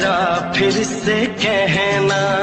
जरा फिर से कहना।